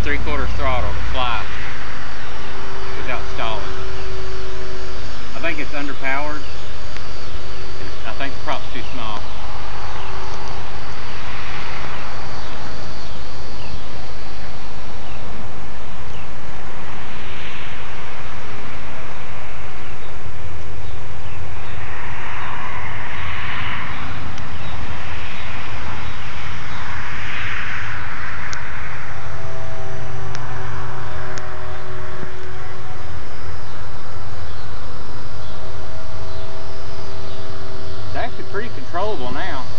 Needs three quarter throttle to fly without stalling. I think it's underpowered. I think the prop's too small. controllable now.